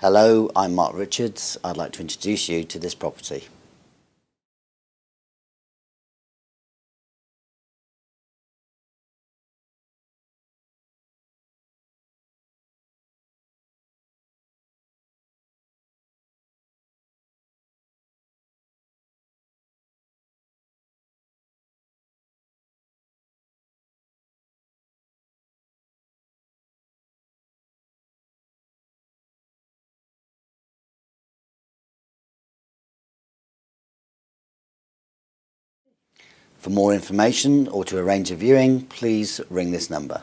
Hello, I'm Mark Richards. I'd like to introduce you to this property. For more information or to arrange a viewing, please ring this number.